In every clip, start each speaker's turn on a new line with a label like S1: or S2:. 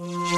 S1: Mm-hmm.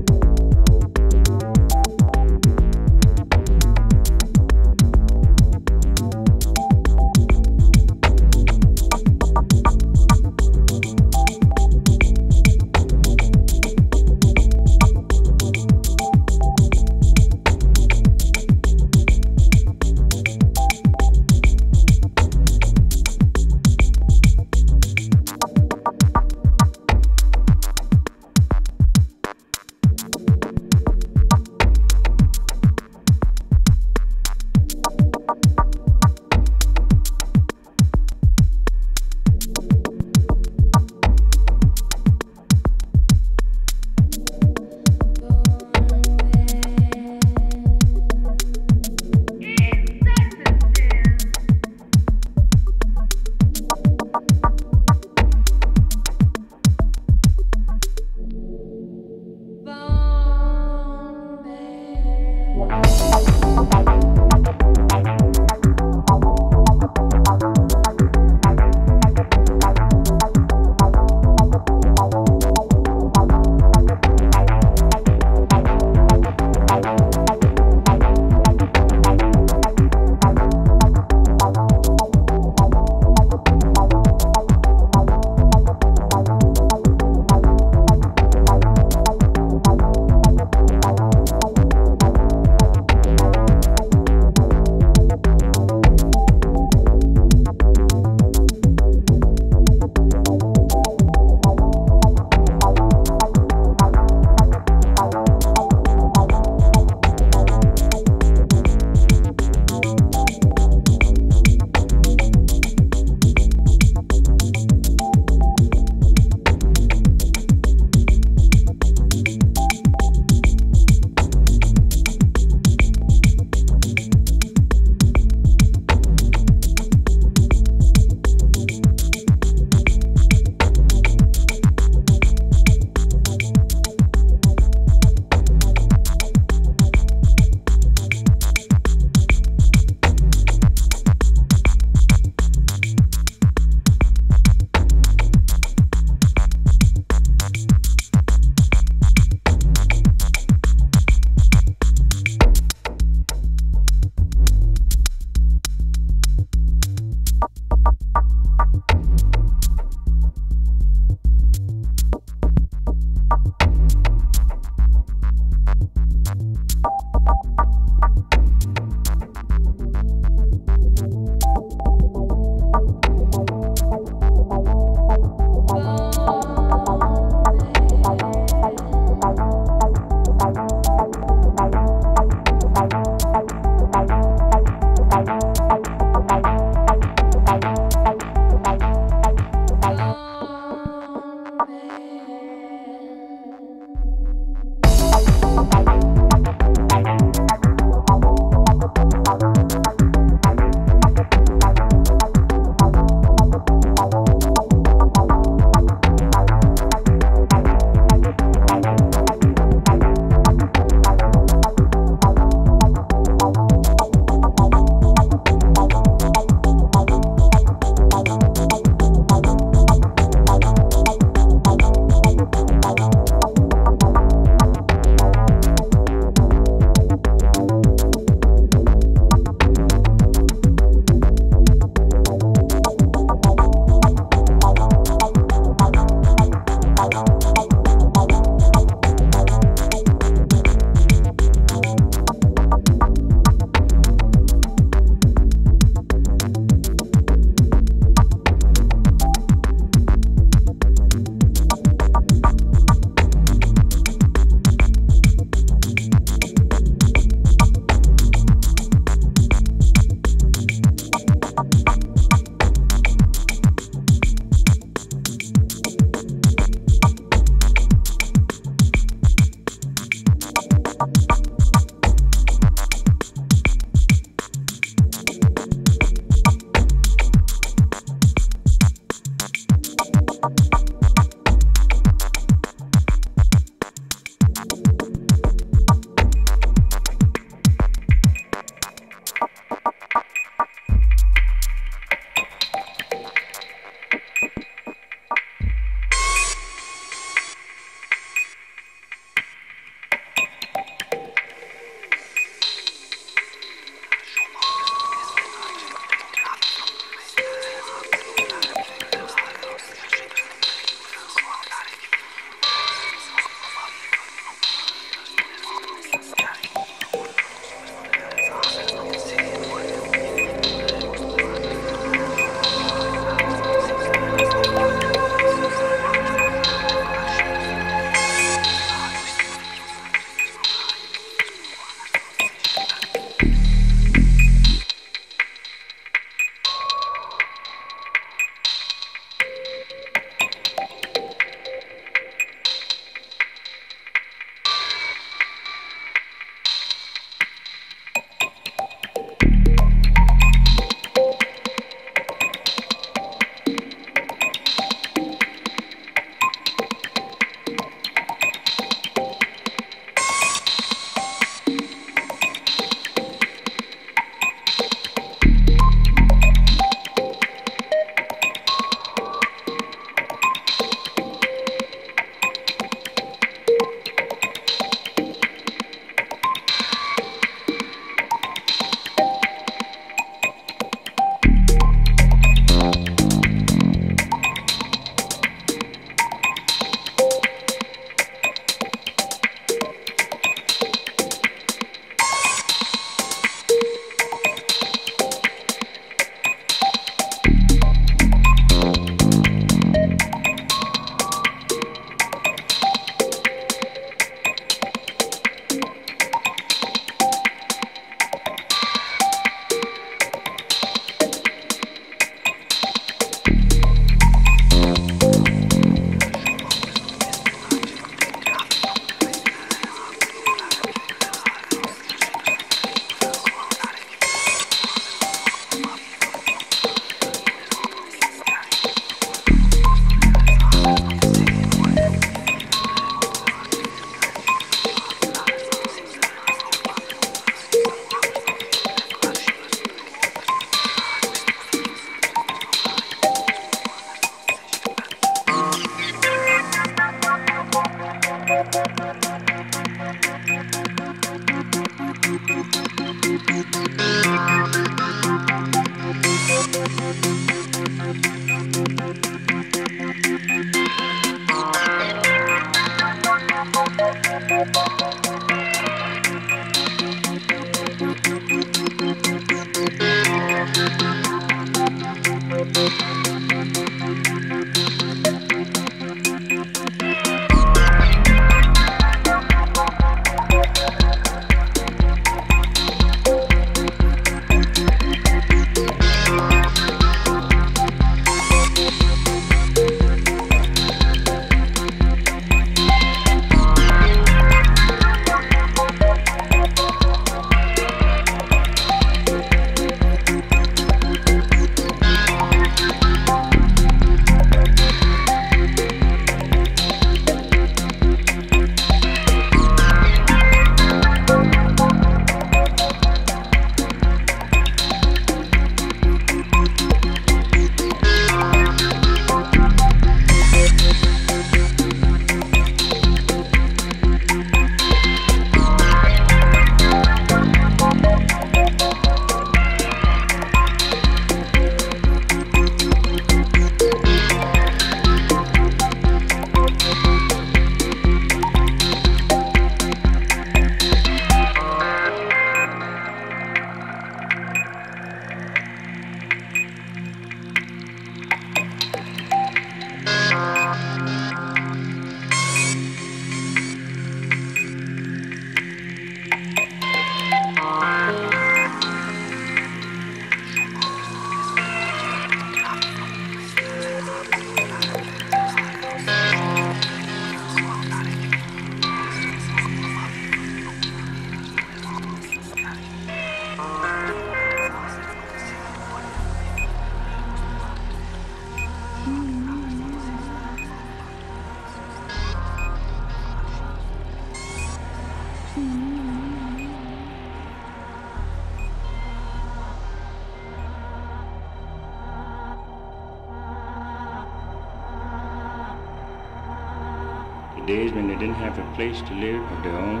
S1: place to live of their own,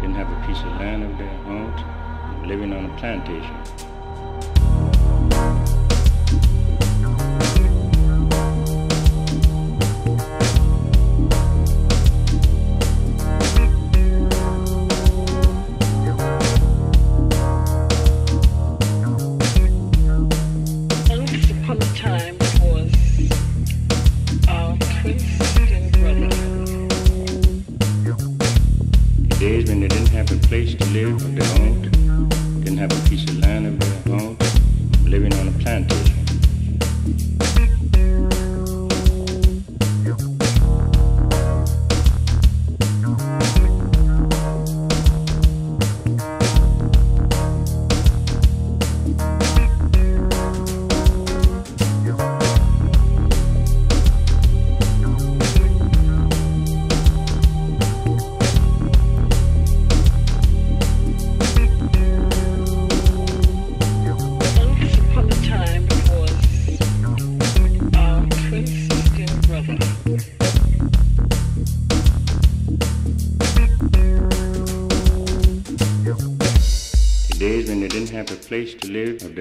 S1: didn't have a piece of land of their own, living on a plantation. place to live,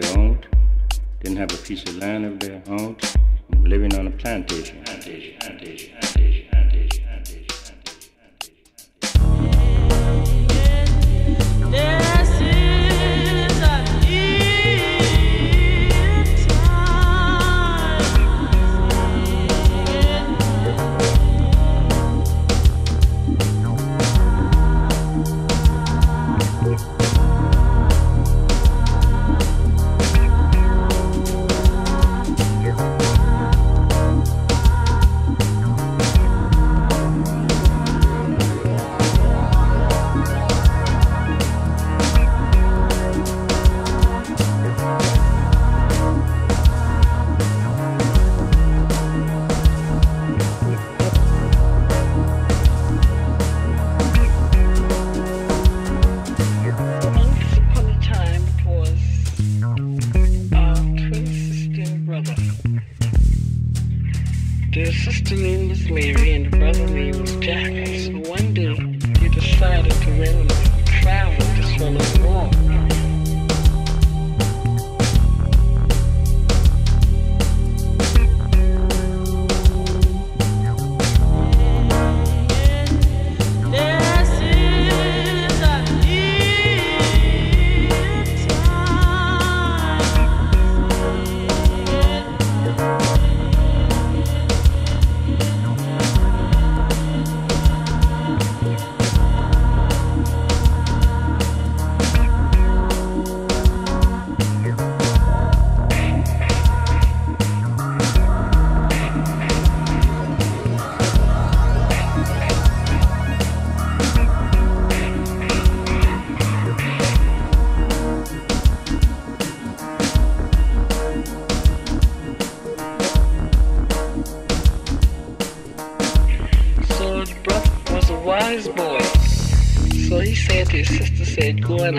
S2: cool and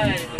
S3: Bye.